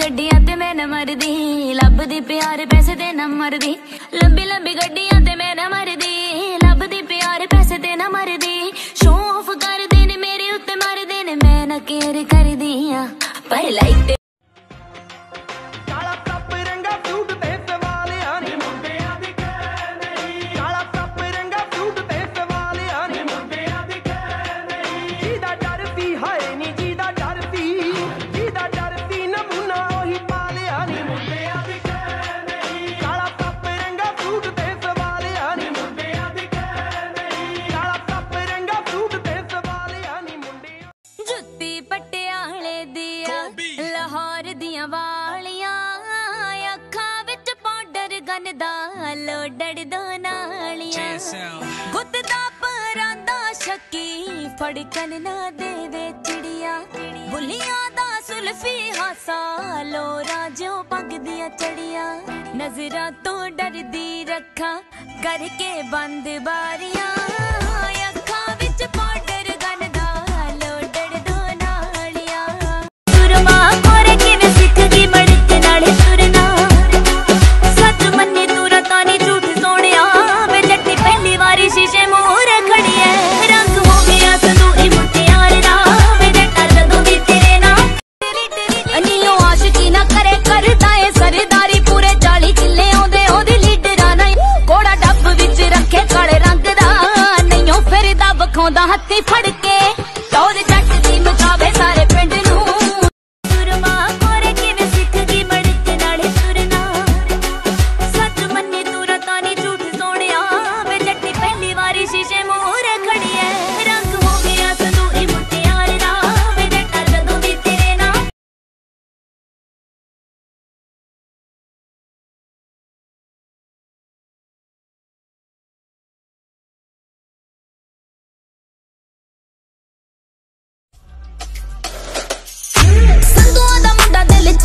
ਗੱਡੀਆਂ ਤੇ ਮੈਂ ਨਾ ਮਰਦੀ, ਲੱਭਦੀ ਪਿਆਰ ਪੈਸੇ ਤੇ ਨਾ ਮਰਦੀ। ਲੰਬੀ ਲੰਬੀ ਗੱਡੀਆਂ ਤੇ ਮੈਂ ਨਾ ਮਰਦੀ, ਲੱਭਦੀ ਪਿਆਰ ਪੈਸੇ ਤੇ ਨਾ ਮਰਦੀ। ਸ਼ੋਅ ਆਫ ਕਰਦੇ ਨੇ ਮੇਰੇ ਉੱਤੇ, ਮਰਦੇ ਨੇ, ਮੈਂ ਨਾ ਕੇਅਰ ਕਰਦੀ ਆ ਪਰ ਲਾਈਕ ਮੰਨਦਾ ਲੋਡੜਦਾ ਨਾਲੀਆਂ। ਖੁੱਦ ਦਾ ਪਰਾਂਦਾ ਸ਼ੱਕੀ ਫੜਕਣ ਨਾ ਦੇਵੇ ਚਿੜੀਆਂ। ਬੁੱਲੀਆਂ ਦਾ ਸੁਲਫੀ ਹਾਸਾ ਲੋਰਾ ਜਿਉ ਪਗਦੀਆਂ ਚੜੀਆਂ। ਨਜ਼ਰਾਂ ਤੋਂ ਡਰਦੀ ਰੱਖਾਂ ਕਰਕੇ ਬੰਦ ਬਾਰੀਆਂ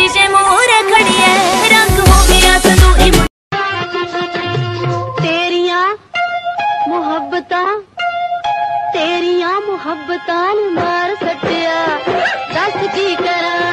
शीशे मोर खड़ी है। रंग हो गया तेरिया मोहब्बत तेरिया मोहब्बत मार सटिया दस की करा।